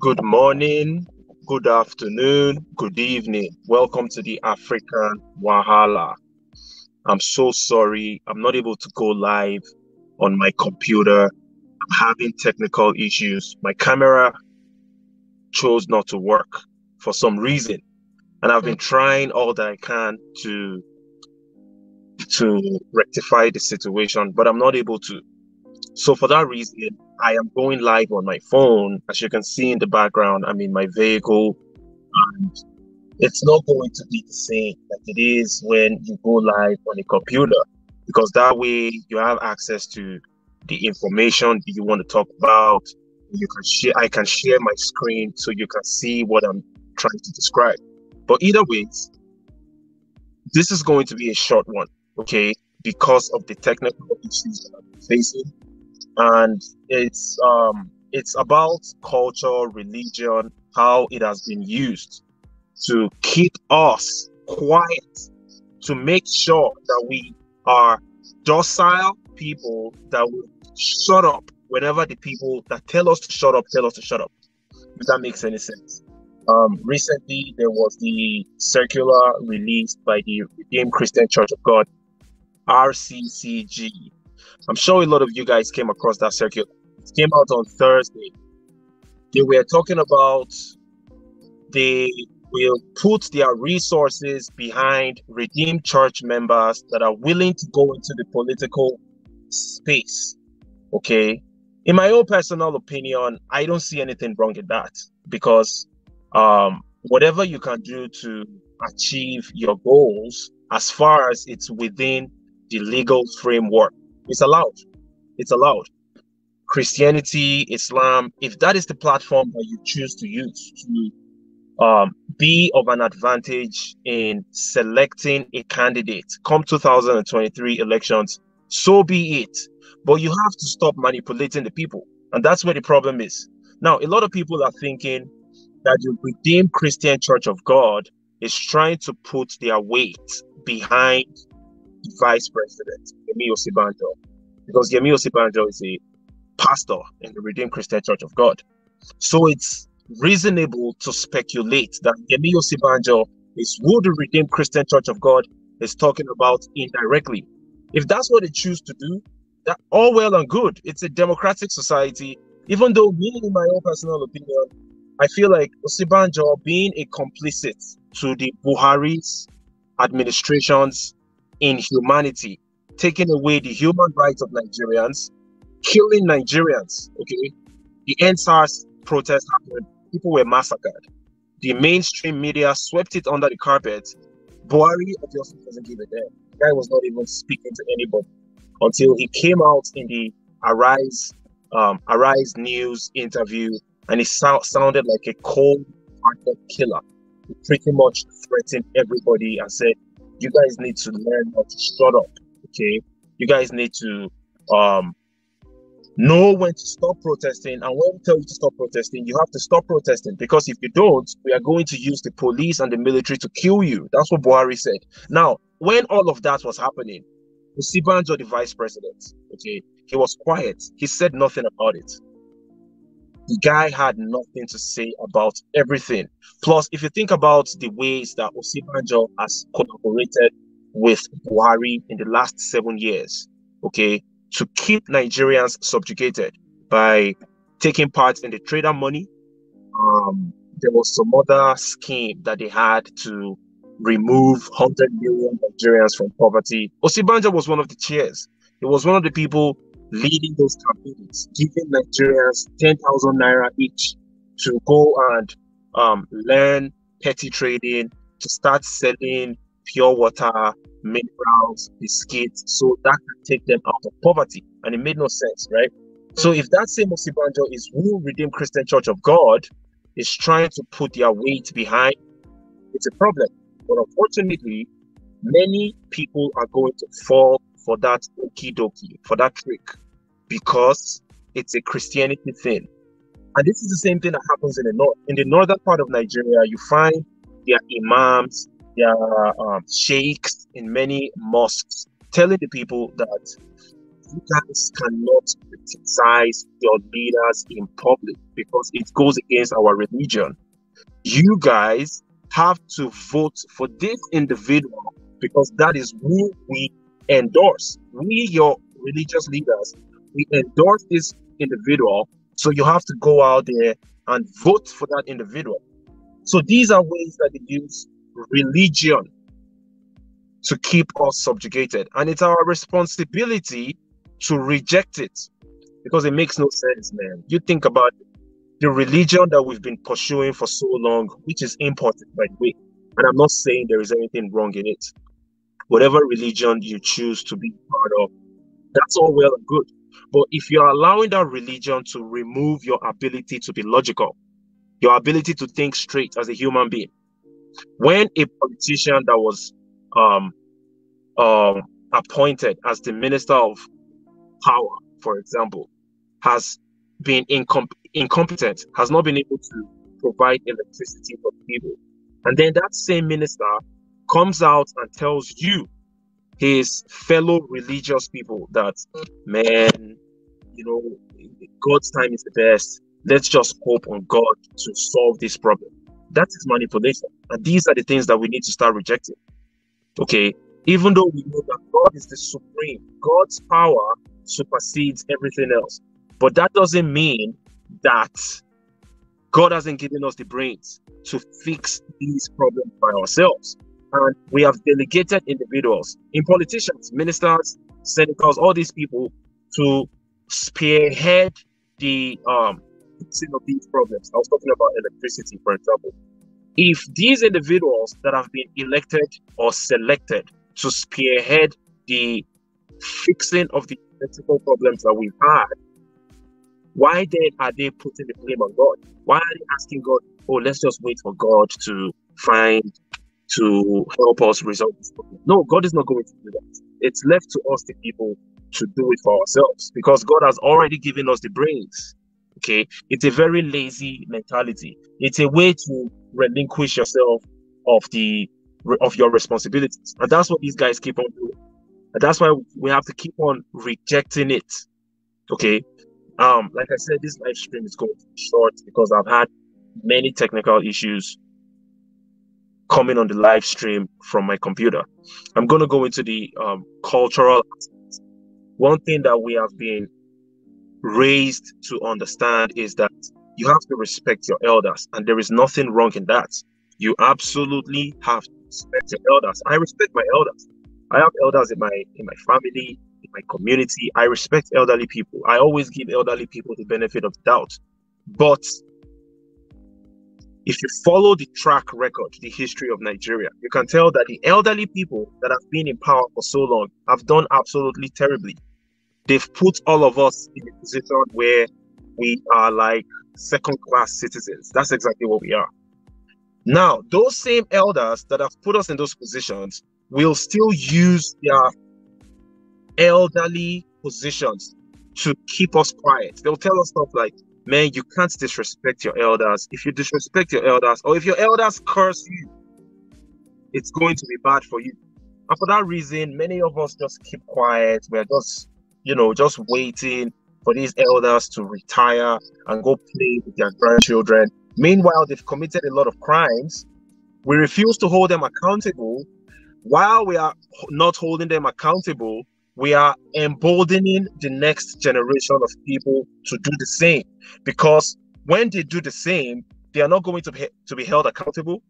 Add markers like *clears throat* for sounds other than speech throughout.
Good morning, good afternoon, good evening. Welcome to the African Wahala. I'm so sorry, I'm not able to go live on my computer. I'm having technical issues. My camera chose not to work for some reason. And I've been trying all that I can to to rectify the situation, but I'm not able to. So for that reason, I am going live on my phone. As you can see in the background, I'm in my vehicle and it's not going to be the same like it is when you go live on a computer because that way you have access to the information that you want to talk about. You can share I can share my screen so you can see what I'm trying to describe. But either ways, this is going to be a short one, okay? Because of the technical issues that I'm facing and it's um it's about culture, religion, how it has been used to keep us quiet, to make sure that we are docile people that will shut up whenever the people that tell us to shut up tell us to shut up. If that makes any sense. Um, recently, there was the circular released by the Redeemed Christian Church of God, RCCG, I'm sure a lot of you guys came across that circuit. It came out on Thursday. They were talking about they will put their resources behind redeemed church members that are willing to go into the political space. Okay. In my own personal opinion, I don't see anything wrong in that because um, whatever you can do to achieve your goals, as far as it's within the legal framework, it's allowed. It's allowed. Christianity, Islam, if that is the platform that you choose to use to um, be of an advantage in selecting a candidate come 2023 elections, so be it. But you have to stop manipulating the people. And that's where the problem is. Now, a lot of people are thinking that the Redeemed Christian Church of God is trying to put their weight behind vice president, Yemi Osinbajo, because Yemi Osinbajo is a pastor in the Redeemed Christian Church of God. So it's reasonable to speculate that Yemi Osinbajo is who the Redeemed Christian Church of God is talking about indirectly. If that's what they choose to do, that all well and good. It's a democratic society. Even though me, in my own personal opinion, I feel like Osinbajo being a complicit to the Buhari's administration's inhumanity, taking away the human rights of Nigerians, killing Nigerians. Okay, the EndSARS protest happened, people were massacred. The mainstream media swept it under the carpet. Buhari obviously doesn't give a damn. The guy was not even speaking to anybody until he came out in the Arise um, Arise News interview, and he so- sounded like a cold-hearted killer. He pretty much threatened everybody and said, you guys need to learn how to shut up. Okay, you guys need to um know when to stop protesting. And when we tell you to stop protesting you have to stop protesting. Because if you don't we are going to use the police and the military to kill you. That's what buhari said. Now when all of that was happening Osinbajo, the vice president okay he was quiet. He said nothing about it. The guy had nothing to say about everything. Plus, if you think about the ways that Osinbajo has collaborated with Buhari in the last seven years, okay, to keep Nigerians subjugated by taking part in the TraderMoni. Um, there was some other scheme that they had to remove 100 million Nigerians from poverty. Osinbajo was one of the chairs. He was one of the people leading those campaigns, giving Nigerians 10,000 naira each to go and um, learn petty trading, to start selling pure water, minerals, biscuits, so that can take them out of poverty. And it made no sense, right? So if that same Osinbajo is who Redeemed Christian Church of God is trying to put their weight behind, it's a problem. But unfortunately, many people are going to fall for that okie dokie, for that trick, because it's a Christianity thing. And this is the same thing that happens in the north. In the northern part of Nigeria, you find their imams, their um, sheikhs in many mosques telling the people that you guys cannot criticize your leaders in public because it goes against our religion. You guys have to vote for this individual because that is who we endorse. We, your religious leaders, we endorse this individual. So you have to go out there and vote for that individual. So these are ways that they use religion to keep us subjugated. And it's our responsibility to reject it because it makes no sense, man. You think about the religion that we've been pursuing for so long, which is important, by the way. And I'm not saying there is anything wrong in it. Whatever religion you choose to be part of, that's all well and good. But if you're allowing that religion to remove your ability to be logical, your ability to think straight as a human being, when a politician that was um, um, appointed as the minister of power, for example, has been incom- incompetent, has not been able to provide electricity for people, and then that same minister comes out and tells you, his fellow religious people, that man, you know, God's time is the best. Let's just hope on God to solve this problem. That is manipulation. And these are the things that we need to start rejecting. Okay. Even though we know that God is the supreme, God's power supersedes everything else. But that doesn't mean that God hasn't given us the brains to fix these problems by ourselves. And we have delegated individuals in politicians, ministers, senators, all these people to spearhead the um fixing of these problems. I was talking about electricity, for example. If these individuals that have been elected or selected to spearhead the fixing of the political problems that we've had, why then are they putting the blame on God? Why are they asking God, oh, let's just wait for God to find, to help us resolve this problem? No, God is not going to do that. It's left to us, the people, to do it for ourselves because God has already given us the brains. Okay, it's a very lazy mentality. It's a way to relinquish yourself of the of your responsibilities, and that's what these guys keep on doing. And that's why we have to keep on rejecting it. Okay, um, like I said, this live stream is going to be short because I've had many technical issues coming on the live stream from my computer. I'm going to go into the um, cultural one thing that we have been raised to understand is that you have to respect your elders, and there is nothing wrong in that. You absolutely have to respect your elders. I respect my elders. I have elders in my in my family, in my community. I respect elderly people. I always give elderly people the benefit of doubt. But if you follow the track record, the history of Nigeria, you can tell that the elderly people that have been in power for so long have done absolutely terribly they've put all of us in a position where we are like second class citizens. That's exactly what we are. Now, those same elders that have put us in those positions will still use their elderly positions to keep us quiet. They'll tell us stuff like, man, you can't disrespect your elders. If you disrespect your elders, or if your elders curse you, it's going to be bad for you. And for that reason, many of us just keep quiet. We're just you know, just waiting for these elders to retire and go play with their grandchildren. Meanwhile, they've committed a lot of crimes. We refuse to hold them accountable. While we are not holding them accountable, we are emboldening the next generation of people to do the same. Because when they do the same, they are not going to be, to be held accountable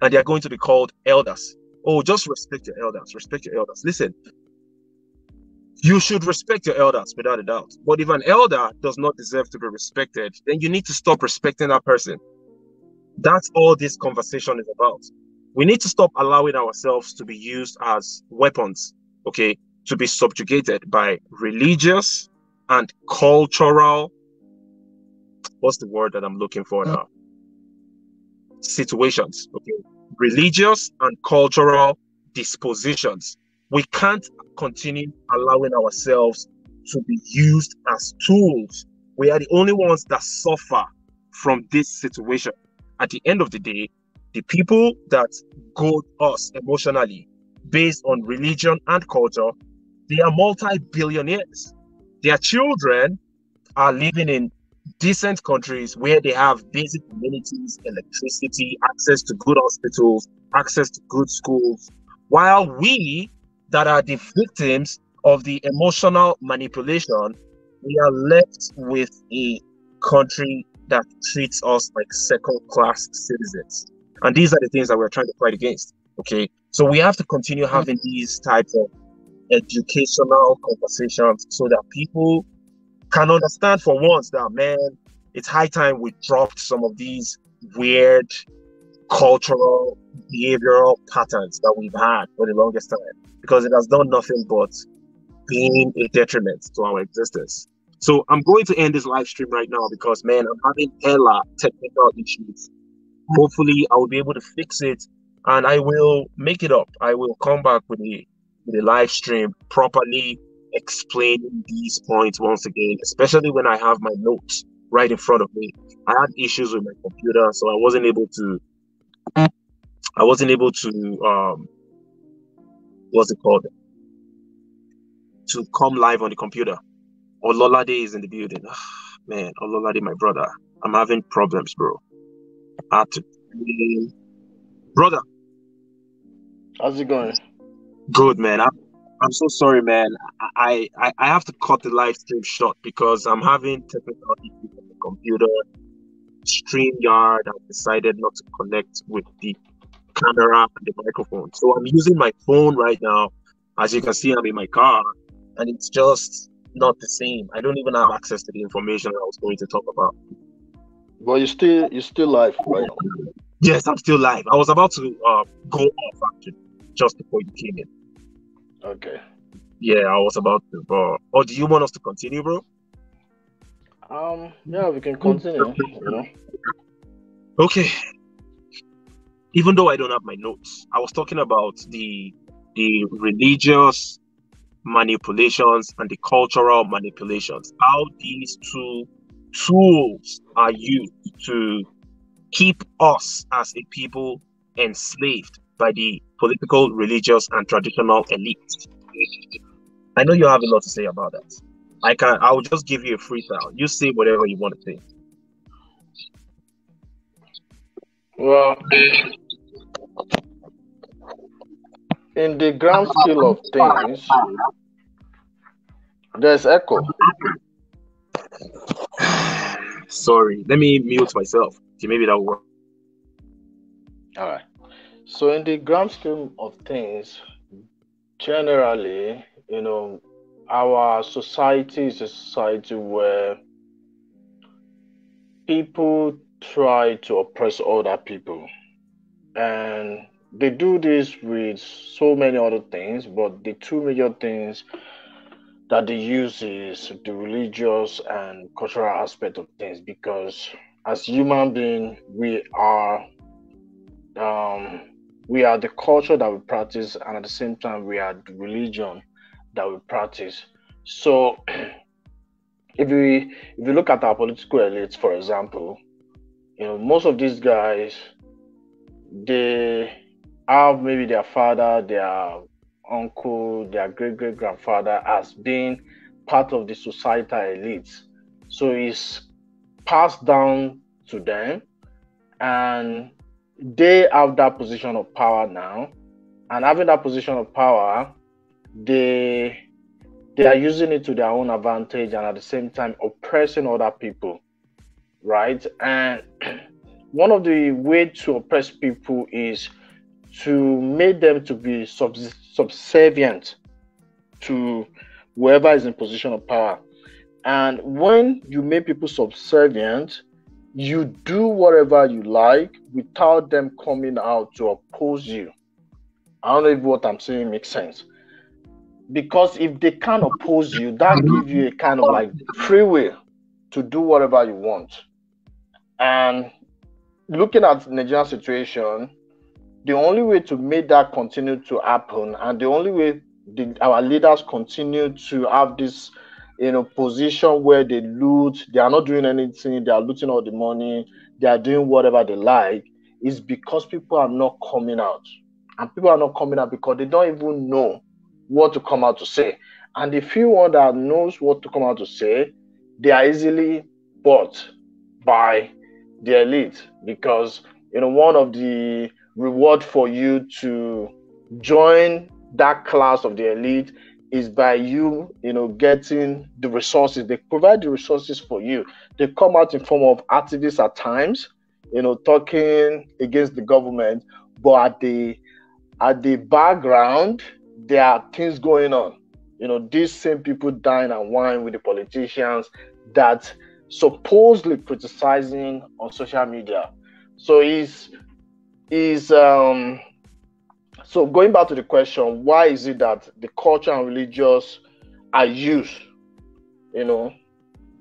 and they are going to be called elders. Oh, just respect your elders. Respect your elders. Listen, you should respect your elders without a doubt. But if an elder does not deserve to be respected, then you need to stop respecting that person. That's all this conversation is about. We need to stop allowing ourselves to be used as weapons, okay, to be subjugated by religious and cultural. What's the word that I'm looking for now? Situations, okay, religious and cultural dispositions we can't continue allowing ourselves to be used as tools. We are the only ones that suffer from this situation. At the end of the day, the people that goad us emotionally based on religion and culture They are multi-billionaires. Their children are living in decent countries where they have basic amenities, electricity, access to good hospitals, access to good schools, while we that are the victims of the emotional manipulation, we are left with a country that treats us like second class citizens. And these are the things that we're trying to fight against. Okay. So we have to continue mm-hmm. having these types of educational conversations so that people can understand for once that man, it's high time we dropped some of these weird cultural behavioral patterns that we've had for the longest time because it has done nothing but being a detriment to our existence. So I'm going to end this live stream right now because man, I'm having hella technical issues. Hopefully, I will be able to fix it, and I will make it up. I will come back with a with a live stream properly explaining these points once again, especially when I have my notes right in front of me. I had issues with my computer, so I wasn't able to. I wasn't able to. Um, what's it called? To come live on the computer. Ololade is in the building. Oh, man, Ololade, my brother. I'm having problems, bro. I to... Brother. How's it going? Good, man. I'm, I'm so sorry, man. I, I, I have to cut the live stream short because I'm having technical issues on the computer. StreamYard, I've decided not to connect with the camera and the microphone. So I'm using my phone right now. As you can see, I'm in my car and it's just not the same. I don't even have access to the information I was going to talk about. But you still you still live, right? Yes, I'm still live. I was about to uh, go off actually just before you came in. Okay. Yeah, I was about to. But or do you want us to continue, bro? Um. Yeah, we can continue. You know. Okay. Even though I don't have my notes, I was talking about the the religious manipulations and the cultural manipulations. How these two tools are used to keep us as a people enslaved by the political, religious, and traditional elite. I know you have a lot to say about that. I can. I will just give you a freestyle. You say whatever you want to say. Well, in the grand scale of things, there's echo. Sorry, let me mute myself. Okay, maybe that will work. All right. So, in the grand scheme of things, generally, you know, our society is a society where people try to oppress other people. And they do this with so many other things, but the two major things that they use is the religious and cultural aspect of things because as human beings we are um, we are the culture that we practice and at the same time we are the religion that we practice so *clears throat* if we if you look at our political elites for example you know most of these guys they have maybe their father their uncle their great great grandfather as being part of the societal elites. So it's passed down to them and they have that position of power now. And having that position of power they they are using it to their own advantage and at the same time oppressing other people right and *clears throat* one of the way to oppress people is to make them to be subservient to whoever is in position of power and when you make people subservient you do whatever you like without them coming out to oppose you. I don't know if what I'm saying makes sense. Because if they can't oppose you, that gives you a kind of like free will to do whatever you want. And looking at Nigerian situation, the only way to make that continue to happen, and the only way the, our leaders continue to have this in a position where they loot, they are not doing anything, they are looting all the money, they are doing whatever they like, is because people are not coming out. And people are not coming out because they don't even know what to come out to say. And the few one that knows what to come out to say, they are easily bought by the elite because you know one of the reward for you to join that class of the elite is by you you know getting the resources. They provide the resources for you. They come out in form of activists at times you know talking against the government but at the at the background there are things going on. You know these same people dine and wine with the politicians that supposedly criticizing on social media. So he's is um so going back to the question why is it that the culture and religious are used you know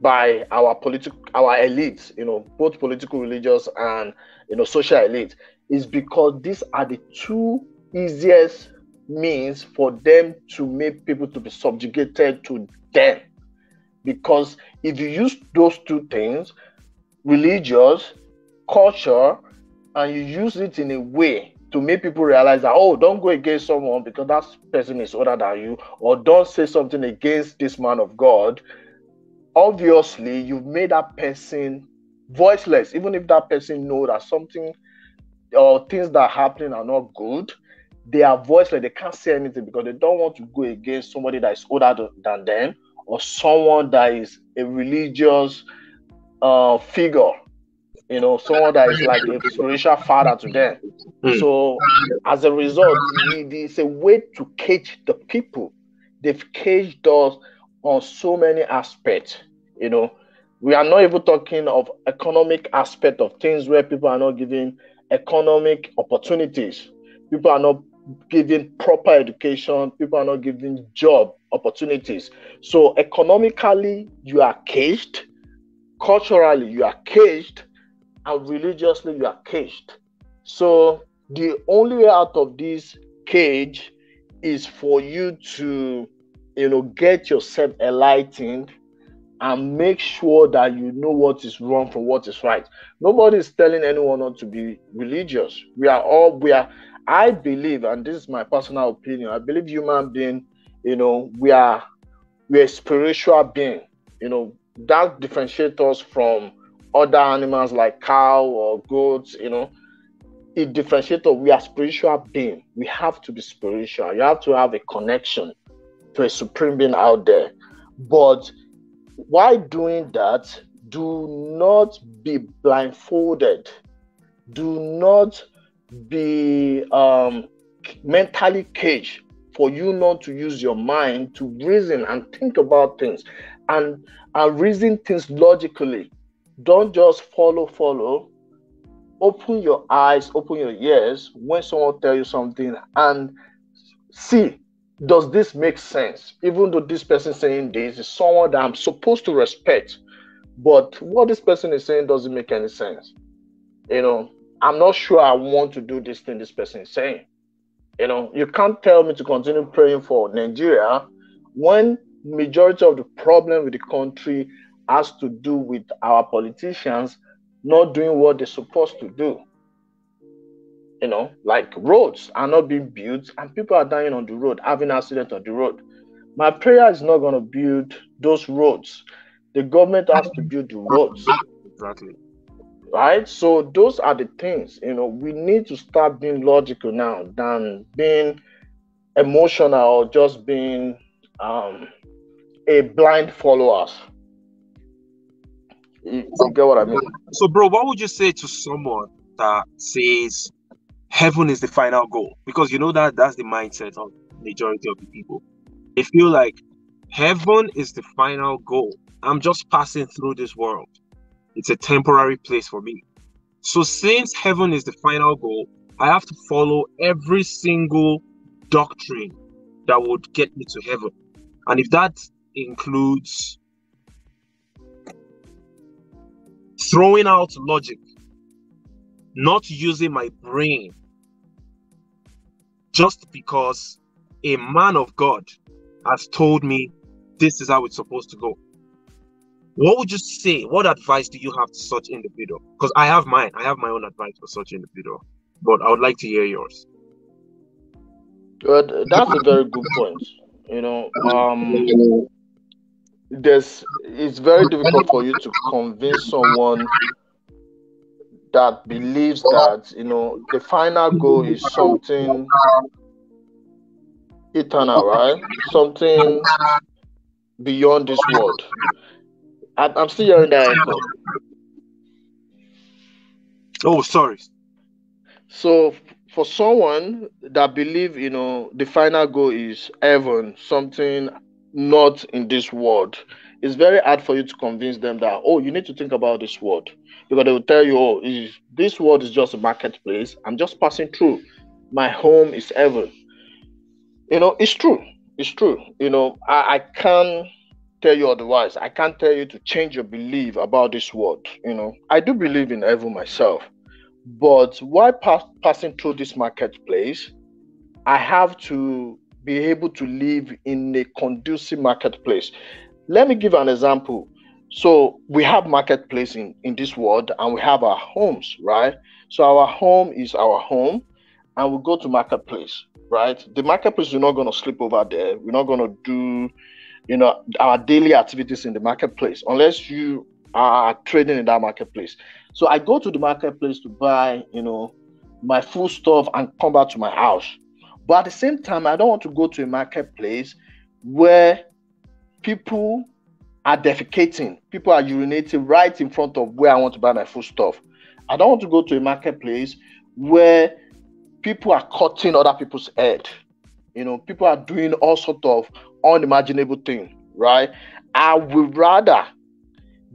by our political our elites you know both political religious and you know social elite is because these are the two easiest means for them to make people to be subjugated to them because if you use those two things religious culture and you use it in a way to make people realize that oh don't go against someone because that person is older than you or don't say something against this man of god obviously you've made that person voiceless. Even if that person know that something or things that are happening are not good they are voiceless. They can't say anything because they don't want to go against somebody that is older than them or someone that is a religious uh, figure you know, someone that is like a spiritual father to them. Mm. So as a result, it's a way to cage the people. They've caged us on so many aspects. You know, we are not even talking of economic aspect of things where people are not given economic opportunities. People are not given proper education. People are not giving job opportunities. So economically, you are caged. Culturally, you are caged and religiously you are caged. So the only way out of this cage is for you to, you know, get yourself enlightened and make sure that you know what is wrong from what is right. Nobody is telling anyone not to be religious. We are all we are. I believe, and this is my personal opinion. I believe human being, you know, we are we are spiritual being. You know, that differentiates us from other animals like cow or goats, you know, it differentiates us. We are spiritual being. We have to be spiritual. You have to have a connection to a supreme being out there. But while doing that, do not be blindfolded. Do not be um, mentally caged for you not to use your mind to reason and think about things and and reason things logically don't just follow, follow. Open your eyes, open your ears when someone tell you something and see does this make sense? Even though this person saying this is someone that I'm supposed to respect, but what this person is saying doesn't make any sense. You know, I'm not sure I want to do this thing this person is saying. You know, you can't tell me to continue praying for Nigeria when majority of the problem with the country has to do with our politicians not doing what they're supposed to do. You know, like roads are not being built and people are dying on the road, having accidents on the road. My prayer is not going to build those roads. The government has to build the roads. Exactly. Right? So those are the things, you know, we need to start being logical now than being emotional or just being um, a blind followers. You, get what I mean? So, bro, what would you say to someone that says heaven is the final goal? Because you know that that's the mindset of majority of the people. They feel like heaven is the final goal. I'm just passing through this world. It's a temporary place for me. So, since heaven is the final goal, I have to follow every single doctrine that would get me to heaven. And if that includes throwing out logic, not using my brain just because a man of God has told me this is how it's supposed to go. What would you say? What advice do you have to such individual? Because I have mine. I have my own advice for such individual, but I would like to hear yours. Good. That's a very good point. You know, um, there's it's very difficult for you to convince someone that believes that you know the final goal is something eternal, right? Something beyond this world. I, I'm still hearing that echo. Oh, sorry. So for someone that believe, you know, the final goal is heaven, something not in this world, it's very hard for you to convince them that, oh, you need to think about this world. Because they will tell you, oh, is, this world is just a marketplace. I'm just passing through. My home is heaven. You know, it's true. It's true. You know, I, I can't tell you otherwise. I can't tell you to change your belief about this world. You know, I do believe in heaven myself. But while pass, passing through this marketplace, I have to be able to live in a conducive marketplace. Let me give an example. So we have marketplace in, in this world and we have our homes, right? So our home is our home and we go to marketplace, right? The marketplace, we're not going to sleep over there. We're not going to do, you know, our daily activities in the marketplace unless you are trading in that marketplace. So I go to the marketplace to buy, you know, my food stuff and come back to my house. But at the same time, I don't want to go to a marketplace where people are defecating, people are urinating right in front of where I want to buy my food stuff. I don't want to go to a marketplace where people are cutting other people's head. You know, people are doing all sort of unimaginable thing, right? I would rather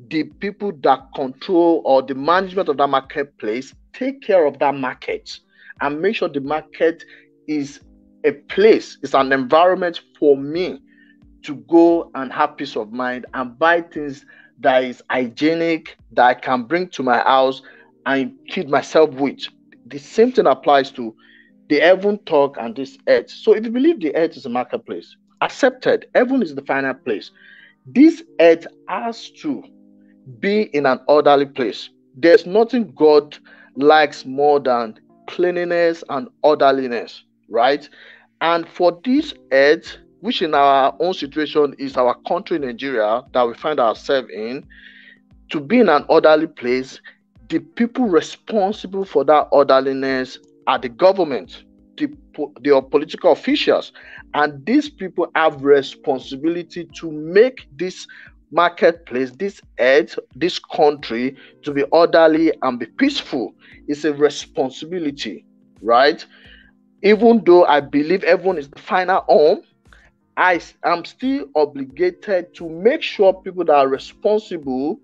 the people that control or the management of that marketplace take care of that market and make sure the market is a place, it's an environment for me to go and have peace of mind and buy things that is hygienic that I can bring to my house and feed myself with. The same thing applies to the heaven talk and this earth. So if you believe the earth is a marketplace, accepted, heaven is the final place. This earth has to be in an orderly place. There's nothing God likes more than cleanliness and orderliness, right? And for this earth, which in our own situation is our country, Nigeria, that we find ourselves in, to be in an orderly place, the people responsible for that orderliness are the government, the, the political officials, and these people have responsibility to make this marketplace, this earth, this country to be orderly and be peaceful is a responsibility, right? Even though I believe everyone is the final home, I am still obligated to make sure people that are responsible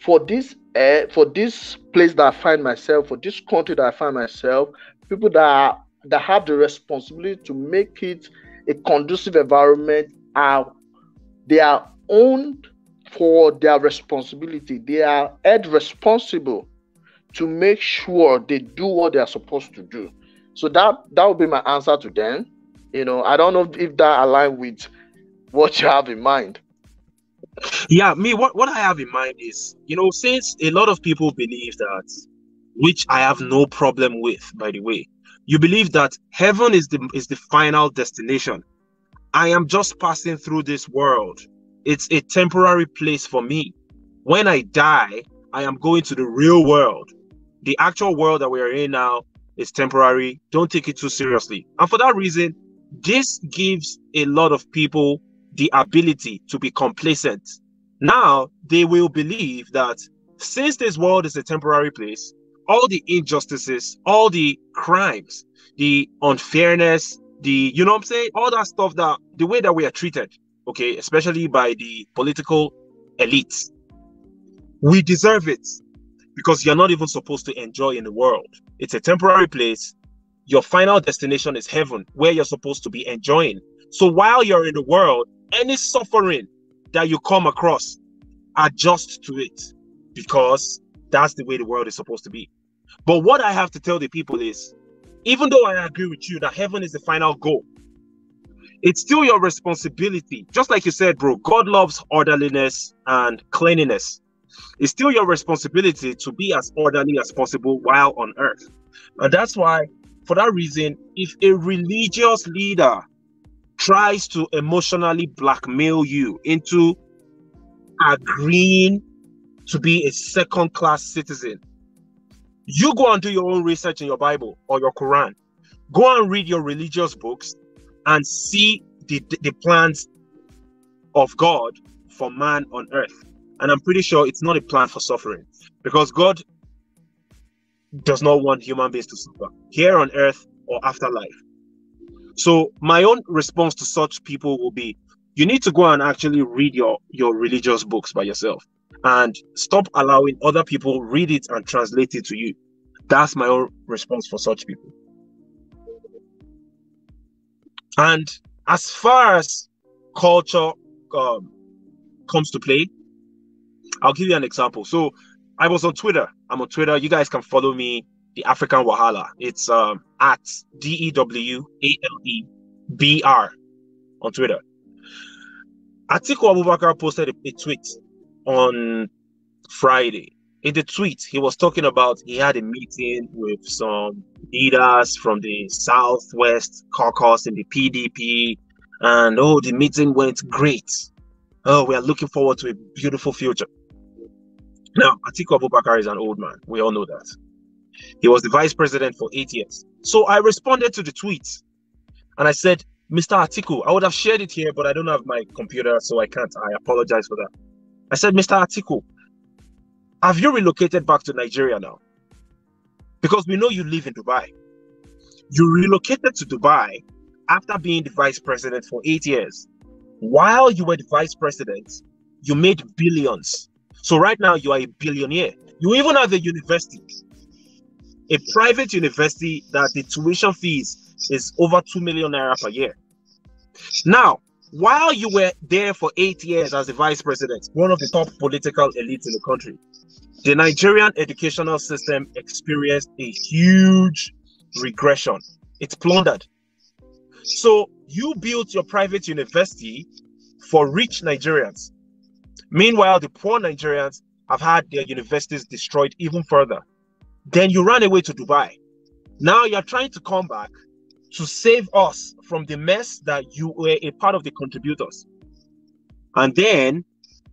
for this uh, for this place that I find myself, for this country that I find myself, people that are, that have the responsibility to make it a conducive environment are they are owned for their responsibility. They are held responsible to make sure they do what they are supposed to do. So that that would be my answer to them. You know, I don't know if that aligns with what you have in mind. Yeah, me, what, what I have in mind is, you know, since a lot of people believe that, which I have no problem with, by the way, you believe that heaven is the is the final destination. I am just passing through this world it's a temporary place for me. When I die, I am going to the real world. The actual world that we are in now is temporary. Don't take it too seriously. And for that reason, this gives a lot of people the ability to be complacent. Now they will believe that since this world is a temporary place, all the injustices, all the crimes, the unfairness, the you know I'm saying, all that stuff that the way that we are treated okay, especially by the political elites. We deserve it because you're not even supposed to enjoy in the world. It's a temporary place. Your final destination is heaven, where you're supposed to be enjoying. So while you're in the world, any suffering that you come across, adjust to it because that's the way the world is supposed to be. But what I have to tell the people is even though I agree with you that heaven is the final goal, it's still your responsibility. Just like you said, bro, God loves orderliness and cleanliness. It's still your responsibility to be as orderly as possible while on earth. And that's why, for that reason, if a religious leader tries to emotionally blackmail you into agreeing to be a second class citizen, you go and do your own research in your Bible or your Quran. Go and read your religious books and see the, the plans of God for man on earth. And I'm pretty sure it's not a plan for suffering because God does not want human beings to suffer here on earth or afterlife. So my own response to such people will be you need to go and actually read your your religious books by yourself and stop allowing other people read it and translate it to you. That's my own response for such people. And as far as culture um, comes to play, I'll give you an example. So I was on Twitter. I'm on Twitter. You guys can follow me, the African Wahala. It's um, at D E W A L E B R on Twitter. Atiku Abubakar posted a, a tweet on Friday. In the tweet, he was talking about he had a meeting with some leaders from the Southwest caucus in the PDP, and oh, the meeting went great. Oh, we are looking forward to a beautiful future. Now, Atiku Abubakar is an old man. We all know that. He was the vice president for eight years. So I responded to the tweet and I said, Mr. Atiku, I would have shared it here, but I don't have my computer, so I can't. I apologize for that. I said, Mr. Atiku, have you relocated back to Nigeria now? Because we know you live in Dubai. You relocated to Dubai after being the vice president for eight years. While you were the vice president, you made billions. So right now you are a billionaire. You even have a university, a private university that the tuition fees is over 2 million naira per year. Now, while you were there for eight years as the vice president, one of the top political elites in the country, the Nigerian educational system experienced a huge regression. It's plundered. So you built your private university for rich Nigerians. Meanwhile, the poor Nigerians have had their universities destroyed even further. Then you ran away to Dubai. Now you're trying to come back to save us from the mess that you were a part of the contributors. And then,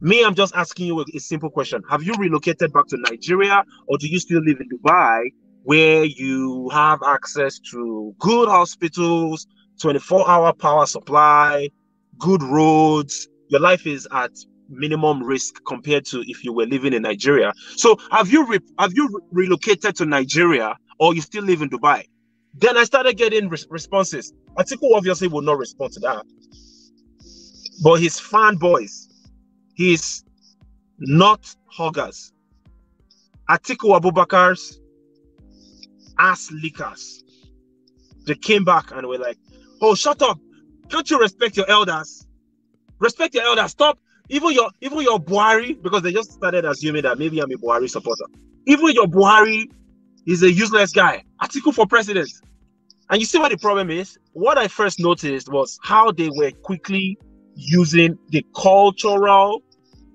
me, I'm just asking you a, simple question Have you relocated back to Nigeria or do you still live in Dubai where you have access to good hospitals, 24 hour power supply, good roads? Your life is at minimum risk compared to if you were living in Nigeria. So, have you re- have you re- relocated to Nigeria or you still live in Dubai? Then I started getting re- responses. Atiku obviously will not respond to that. But his fanboys, his not huggers, Atiku Abubakar's ass lickers, they came back and were like, oh, shut up. Can't you respect your elders? Respect your elders. Stop. Even your even your Buhari, because they just started assuming that maybe I'm a Buhari supporter. Even your Buhari is a useless guy. Atiku for president. And you see what the problem is? What I first noticed was how they were quickly using the cultural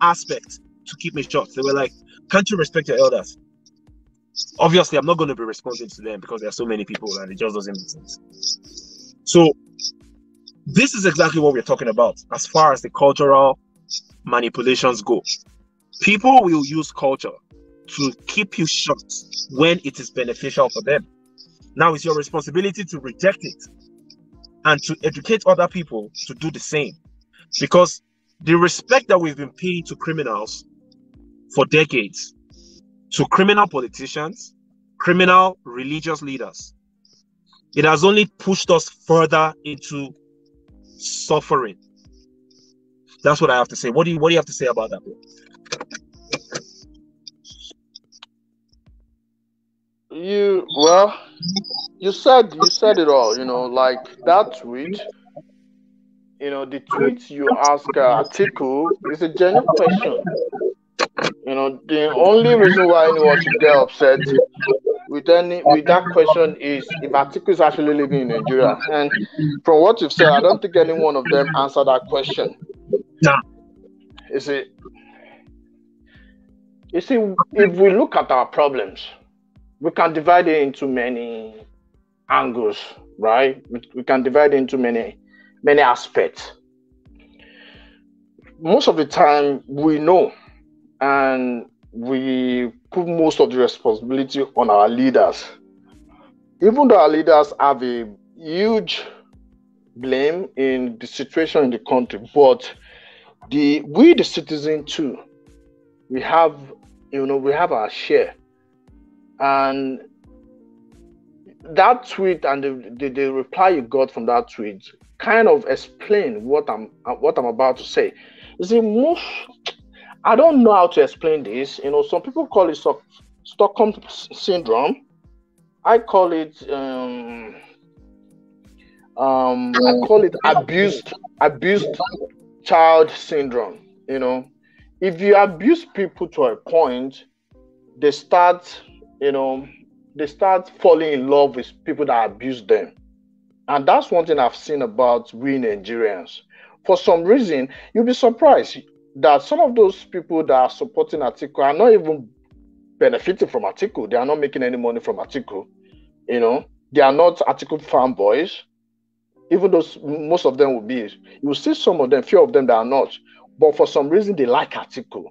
aspect to keep me short. They were like, Can't you respect your elders? Obviously, I'm not going to be responding to them because there are so many people and it just doesn't make sense. So, this is exactly what we're talking about as far as the cultural manipulations go. People will use culture to keep you shut when it is beneficial for them. Now it's your responsibility to reject it and to educate other people to do the same. Because the respect that we've been paying to criminals for decades, to criminal politicians, criminal religious leaders, it has only pushed us further into suffering. That's what I have to say. What do you what do you have to say about that? You well, you said you said it all. You know, like that tweet. You know, the tweet you ask uh, Atiku is a genuine question. You know, the only reason why anyone should get upset with any with that question is if Atiku is actually living in Nigeria. And from what you've said, I don't think any one of them answered that question. No. You see, you see, if we look at our problems, we can divide it into many angles, right? We, we can divide it into many many aspects. Most of the time, we know and we put most of the responsibility on our leaders. Even though our leaders have a huge blame in the situation in the country, but the we the citizen too, we have you know we have our share, and that tweet and the, the, the reply you got from that tweet kind of explain what I'm what I'm about to say. You see, most I don't know how to explain this. You know, some people call it Stockholm syndrome. I call it um, um, I call it abused abused child syndrome. You know, if you abuse people to a point, they start, you know, they start falling in love with people that abuse them. And that's one thing I've seen about we Nigerians. For some reason, you'll be surprised that some of those people that are supporting Atiku are not even benefiting from Atiku. They are not making any money from Atiku. You know, they are not Atiku fanboys. Even though most of them will be, you will see some of them, few of them that are not. But for some reason, they like Atiku.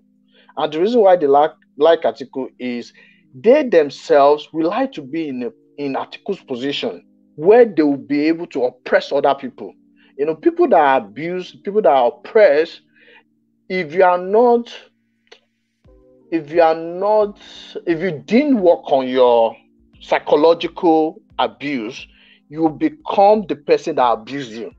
And the reason why they like like Atiku is they themselves will like to be in a, in Atiku's position where they will be able to oppress other people. You know, people that are abused, people that are oppressed, if you are not if you are not if you didn't work on your psychological abuse you become the person that abused you.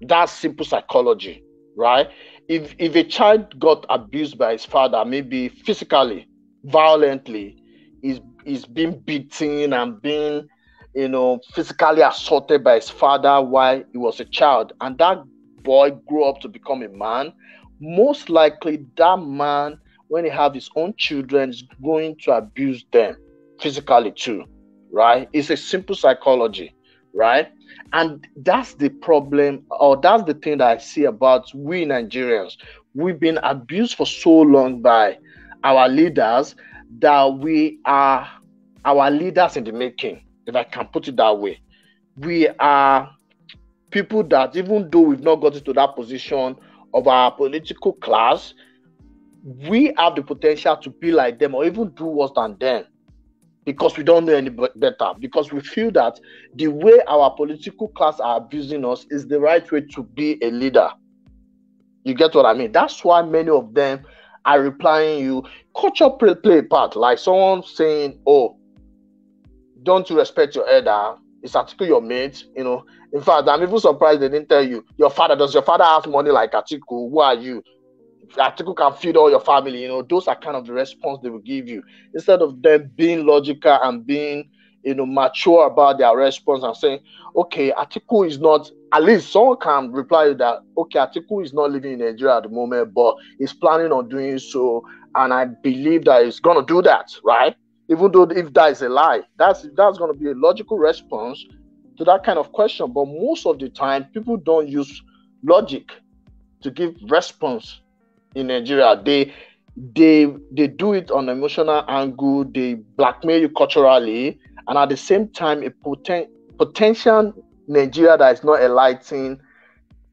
That's simple psychology right? If if a child got abused by his father maybe physically violently is is being beaten and being you know physically assaulted by his father while he was a child and that boy grew up to become a man most likely that man, when he have his own children, is going to abuse them physically too, right? It's a simple psychology, right? And that's the problem, or that's the thing that I see about we Nigerians. We've been abused for so long by our leaders that we are our leaders in the making, if I can put it that way. We are people that, even though we've not gotten to that position of our political class, we have the potential to be like them or even do worse than them because we don't know any better. Because we feel that the way our political class are abusing us is the right way to be a leader. You get what I mean? That's why many of them are replying you. Culture play, play a part. Like someone saying, "Oh, don't you respect your elder? It's Atiku your mate." You know, in fact, I'm even surprised they didn't tell you your father. Does your father have money like Atiku? Who are you? Atiku can feed all your family. You know, those are kind of the response they will give you instead of them being logical and being, you know, mature about their response and saying, okay, Atiku is not. At least someone can reply that, okay, Atiku is not living in Nigeria at the moment, but he's planning on doing so, and I believe that he's gonna do that, right? Even though if that is a lie, that's that's gonna be a logical response to that kind of question. But most of the time, people don't use logic to give response in Nigeria. They they they do it on emotional angle, they blackmail you culturally, and at the same time, a poten- potential Nigeria that is not enlightened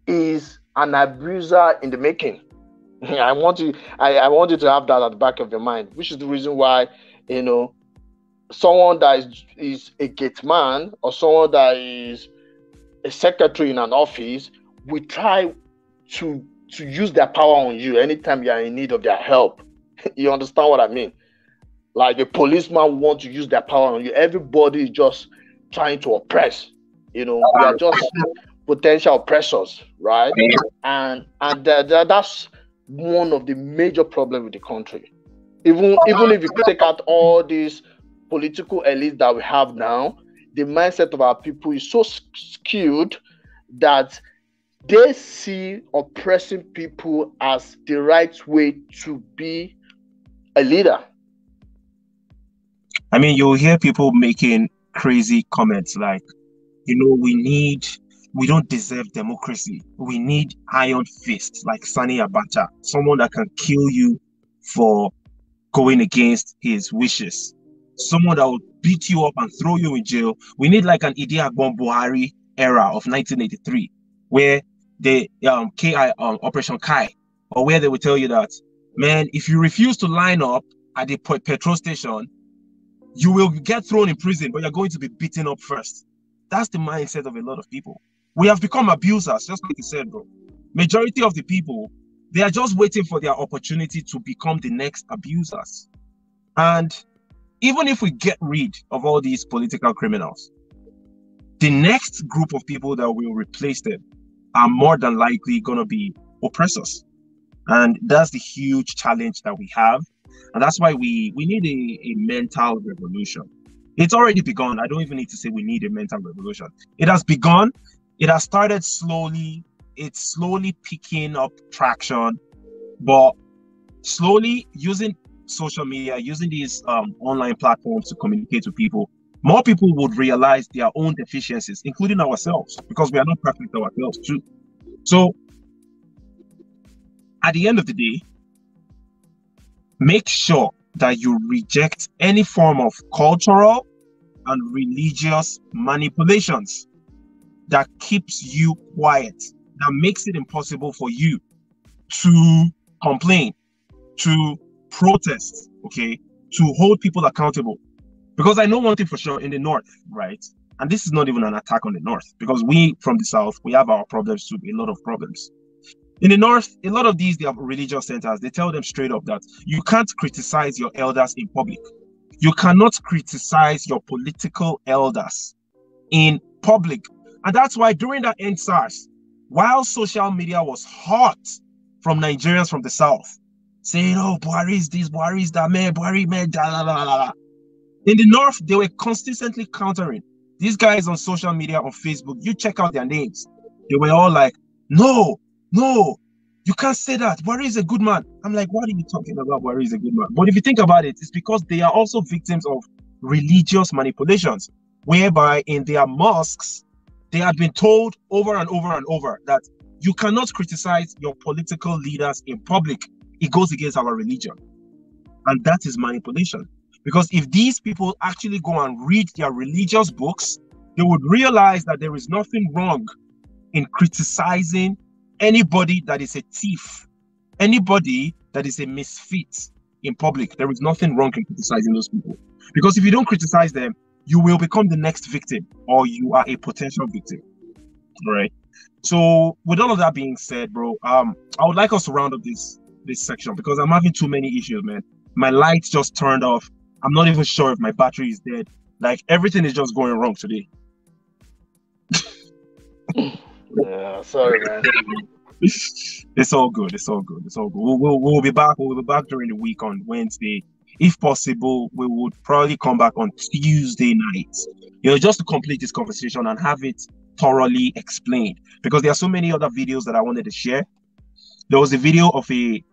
is an abuser in the making. *laughs* I want you I, I want you to have that at the back of your mind, which is the reason why you know someone that is, is a gate man or someone that is a secretary in an office we try to to use their power on you anytime you are in need of their help. *laughs* You understand what i mean? Like a policeman want to use their power on you. Everybody is just trying to oppress you know? We are just potential oppressors right? And and that's one of the major problems with the country. Even even if you take out all these political elites that we have now, the mindset of our people is so skewed that they see oppressing people as the right way to be a leader. I mean, you'll hear people making crazy comments like, you know, we need, we don't deserve democracy. We need iron fists like Sani Abacha, someone that can kill you for going against his wishes someone that will beat you up and throw you in jail. We need like an Idiagbon Buhari era of 1983. where they um ki um operation kai or where they will tell you that man if you refuse to line up at the petrol station you will get thrown in prison but you're going to be beaten up first. That's the mindset of a lot of people. We have become abusers just like you said bro. Majority of the people they are just waiting for their opportunity to become the next abusers. And even if we get rid of all these political criminals the next group of people that will replace them are more than likely going to be oppressors. And that's the huge challenge that we have. And that's why we, we need a, a mental revolution. It's already begun. I don't even need to say we need a mental revolution. It has begun. It has started slowly. It's slowly picking up traction, but slowly using social media, using these um, online platforms to communicate with people, more people would realize their own deficiencies, including ourselves, because we are not perfect ourselves too. So, at the end of the day, make sure that you reject any form of cultural and religious manipulations that keeps you quiet, that makes it impossible for you to complain, to protest, okay, to hold people accountable, because I know one thing for sure in the north, right? And this is not even an attack on the north, because we from the south, we have our problems too, a lot of problems. In the north, a lot of these they have religious centers, they tell them straight up that you can't criticize your elders in public. You cannot criticize your political elders in public. And that's why during that EndSARS, while social media was hot from Nigerians from the south, saying, Oh, Buhari is this, Buhari is that, man, Buhari, man, da, da, da, da, in the north, they were consistently countering these guys on social media, on Facebook. You check out their names. They were all like, no, no, you can't say that. Buhari is a good man. I'm like, what are you talking about? Buhari is a good man. But if you think about it, it's because they are also victims of religious manipulations, whereby in their mosques, they have been told over and over and over that you cannot criticize your political leaders in public. It goes against our religion. And that is manipulation. Because if these people actually go and read their religious books, they would realize that there is nothing wrong in criticizing anybody that is a thief, anybody that is a misfit in public. There is nothing wrong in criticizing those people. Because if you don't criticize them, you will become the next victim or you are a potential victim. Right. So with all of that being said, bro, um, I would like us to round up this this section because I'm having too many issues, man. My lights just turned off. I'm not even sure if my battery is dead. Like everything is just going wrong today. yeah, sorry, man. *laughs* it's all good. It's all good. It's all good. We'll, we'll, we'll be back. We'll be back during the week on Wednesday. If possible, we would probably come back on Tuesday night. You know, just to complete this conversation and have it thoroughly explained. Because there are so many other videos that I wanted to share. There was a video of a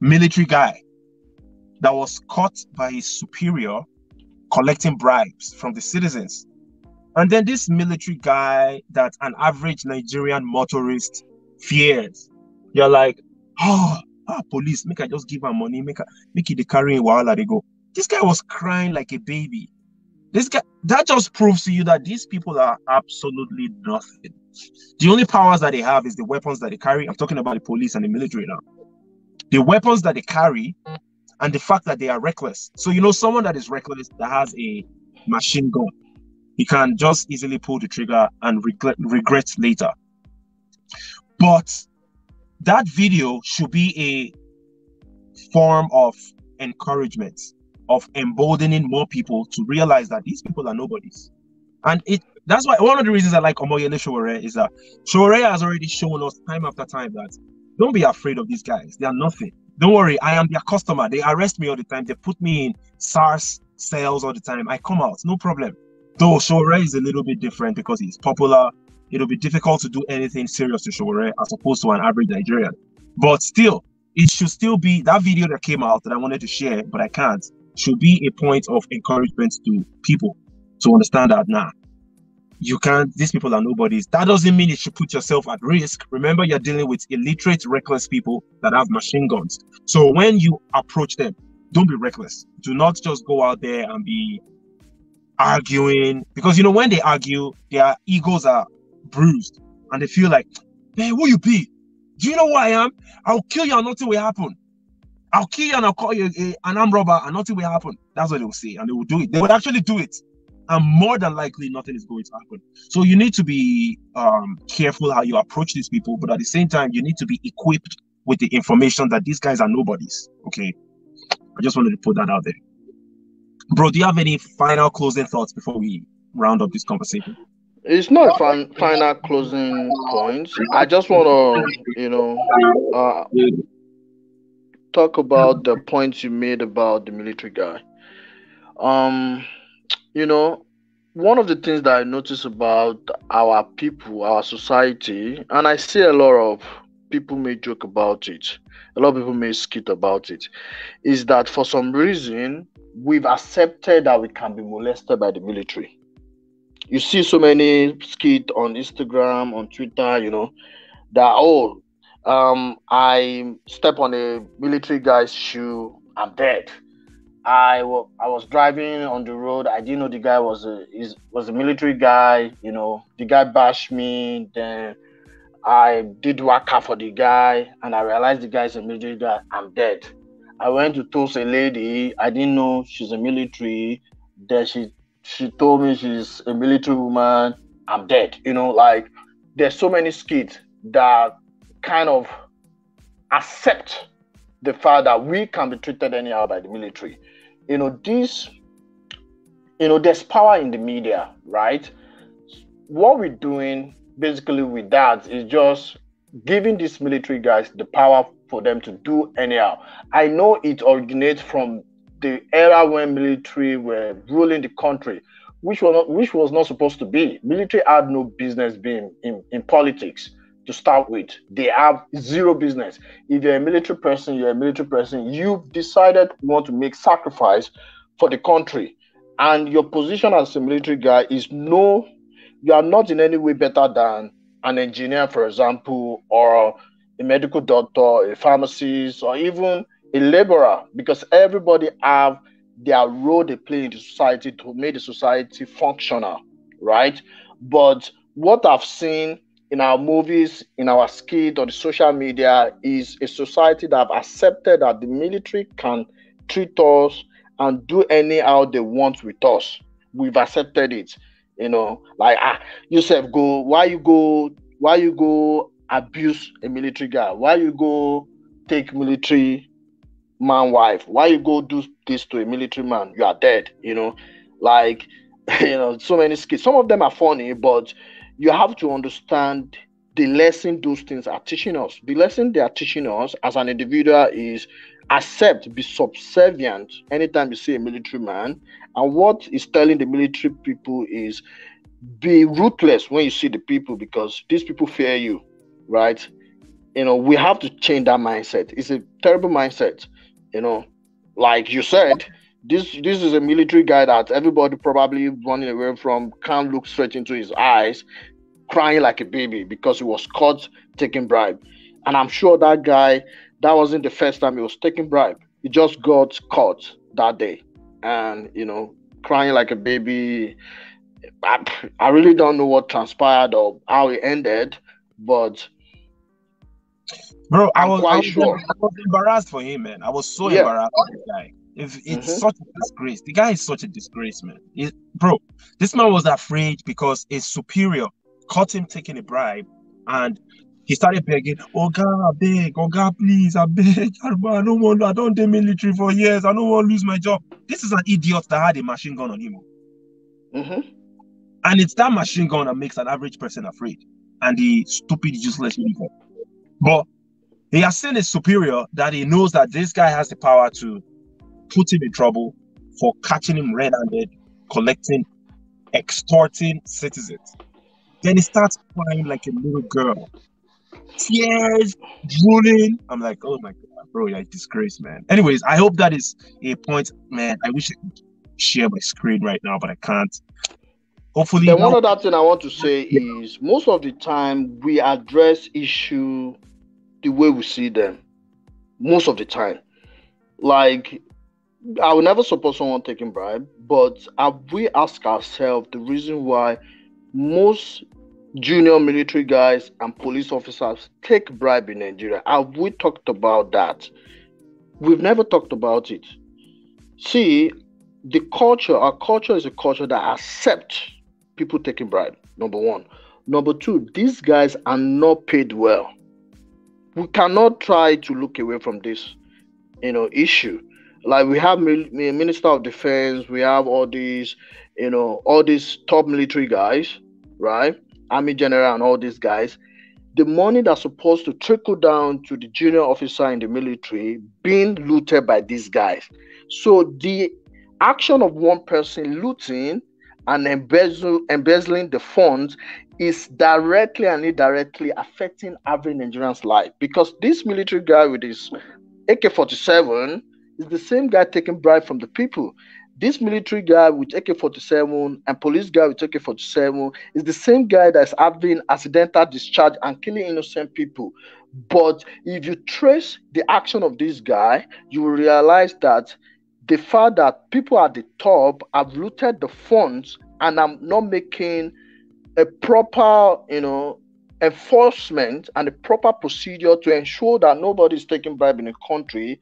military guy that was caught by his superior collecting bribes from the citizens. And then this military guy that an average Nigerian motorist fears. You're like, oh, ah, police, make I just give her money, make her make it the carrying while they go. This guy was crying like a baby. This guy that just proves to you that these people are absolutely nothing. The only powers that they have is the weapons that they carry. I'm talking about the police and the military now. The weapons that they carry and the fact that they are reckless. So you know, someone that is reckless that has a machine gun, he can just easily pull the trigger and regret, regret later. But that video should be a form of encouragement, of emboldening more people to realize that these people are nobodies. And it that's why one of the reasons I like Omoyele Sowore is that Sowore has already shown us time after time that don't be afraid of these guys. They are nothing. Don't worry, I am their customer. They arrest me all the time. They put me in SARS cells all the time. I come out, no problem. Though Sowore is a little bit different because he's popular. It'll be difficult to do anything serious to Sowore as opposed to an average Nigerian. But still, it should still be that video that came out that I wanted to share, but I can't, should be a point of encouragement to people to understand that now. You can't these people are nobodies that doesn't mean you should put yourself at risk remember you're dealing with illiterate reckless people that have machine guns so when you approach them don't be reckless do not just go out there and be arguing because you know when they argue their egos are bruised and they feel like, hey, who you be? Do you know who I am? I'll kill you and nothing will happen. I'll kill you and I'll call you a, an armed robber and nothing will happen. That's what they will say. And they will do it. They would actually do it. And more than likely, nothing is going to happen. So you need to be um, careful how you approach these people. But at the same time, you need to be equipped with the information that these guys are nobodies. Okay. I just wanted to put that out there. Bro, do you have any final closing thoughts before we round up this conversation? It's not a fin- final closing point. I just want to, you know, uh, talk about the points you made about the military guy. Um, you know, one of the things that I notice about our people, our society, and I see a lot of people may joke about it, a lot of people may skit about it, is that for some reason we've accepted that we can be molested by the military. You see so many skit on Instagram, on Twitter, you know, that oh, um, I step on a military guy's shoe, I'm dead. I, w- I was driving on the road. I didn't know the guy was a was a military guy. You know, the guy bashed me. Then I did waka for the guy, and I realized the guy is a military guy. I'm dead. I went to toast a lady. I didn't know she's a military. Then she she told me she's a military woman. I'm dead. You know, like there's so many skits that kind of accept the fact that we can be treated anyhow by the military. You know, this, you know, there's power in the media, right? What we're doing basically with that is just giving these military guys the power for them to do anyhow. I know it originates from the era when military were ruling the country, which was not which was not supposed to be. Military had no business being in, in politics to start with. They have zero business. If you're a military person, you're a military person, you've decided you want to make sacrifice for the country. And your position as a military guy is no, you are not in any way better than an engineer, for example, or a medical doctor, a pharmacist, or even a laborer, because everybody have their role they play in the society to make the society functional, right? But what I've seen in our movies, in our skit, on the social media is a society that have accepted that the military can treat us and do anyhow they want with us. We've accepted it. You know, like ah, Yusuf, go, why you go, why you go abuse a military guy? Why you go take military man wife? Why you go do this to a military man? You are dead, you know. Like, *laughs* you know, so many skits. Some of them are funny, but you have to understand the lesson those things are teaching us. The lesson they are teaching us as an individual is accept, be subservient anytime you see a military man. And what is telling the military people is be ruthless when you see the people because these people fear you, right? You know, we have to change that mindset. It's a terrible mindset, you know. Like you said, this this is a military guy that everybody probably running away from can't look straight into his eyes crying like a baby because he was caught taking bribe. And i'm sure that guy that wasn't the first time he was taking bribe. He just got caught that day and you know crying like a baby. I, I really don't know what transpired or how it ended but bro i was, I was, sure. I was embarrassed for him man. I was so yeah. embarrassed for the guy if it's mm-hmm. such a disgrace, the guy is such a disgrace, man. It, bro, this man was afraid because his superior caught him taking a bribe, and he started begging, "Oh God, I beg, oh God, please, I beg, *laughs* I don't want, I don't do military for years, I don't want to lose my job." This is an idiot that had a machine gun on him, mm-hmm. and it's that machine gun that makes an average person afraid, and the stupid, useless uniform. But he has seen his superior that he knows that this guy has the power to put him in trouble for catching him red-handed, collecting, extorting citizens. Then he starts crying like a little girl. Tears, drooling. I'm like, oh my god, bro, you're a disgrace, man. Anyways, I hope that is a point, man. I wish I could share my screen right now, but I can't. Hopefully, one other thing I want to say is most of the time we address issue the way we see them. Most of the time, like I will never support someone taking bribe, but have we ask ourselves the reason why most junior military guys and police officers take bribe in Nigeria. Have we talked about that? We've never talked about it. See, the culture, our culture is a culture that accepts people taking bribe. Number one. Number two, these guys are not paid well. We cannot try to look away from this, you know, issue. Like we have Minister of Defense, we have all these, you know, all these top military guys, right? Army general and all these guys. The money that's supposed to trickle down to the junior officer in the military being looted by these guys. So the action of one person looting and embezzle, embezzling the funds is directly and indirectly affecting every Nigerian's life because this military guy with his AK 47 is the same guy taking bribe from the people. This military guy with AK 47 and police guy with AK 47 is the same guy that's having accidental discharge and killing innocent people. But if you trace the action of this guy, you will realize that the fact that people at the top have looted the funds and I'm not making a proper, you know, enforcement and a proper procedure to ensure that nobody is taking bribe in the country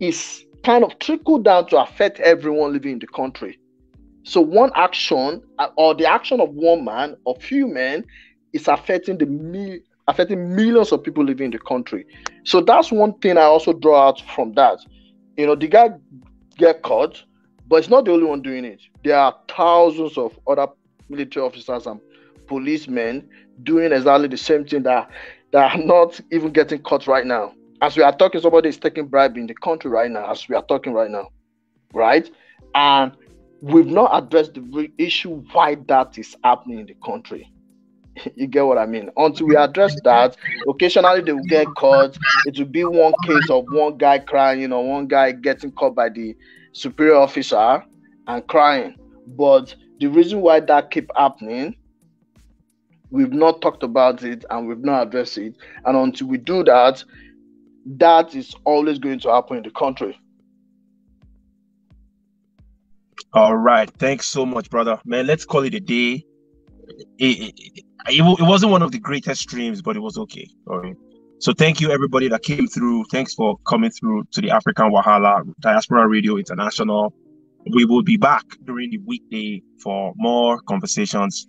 is kind of trickled down to affect everyone living in the country. So one action uh, or the action of one man or few men is affecting the affecting millions of people living in the country. So that's one thing I also draw out from that. You know, the guy get caught, but it's not the only one doing it. There are thousands of other military officers and policemen doing exactly the same thing that that are not even getting caught right now. As we are talking, somebody is taking bribe in the country right now, as we are talking right now. Right? And we've not addressed the issue why that is happening in the country. *laughs* you get what I mean? Until we address that, occasionally they will get caught. It will be one case of one guy crying or one guy getting caught by the superior officer and crying. But the reason why that keep happening, we've not talked about it and we've not addressed it. And until we do that, that is always going to happen in the country. All right. Thanks so much, brother. Man, let's call it a day. It, it, it, it wasn't one of the greatest streams, but it was okay. All right. So thank you everybody that came through. Thanks for coming through to the African Wahala Diaspora Radio International. We will be back during the weekday for more conversations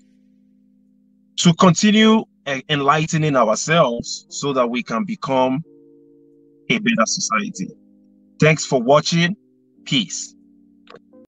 to continue enlightening ourselves so that we can become a better society. Thanks for watching. Peace.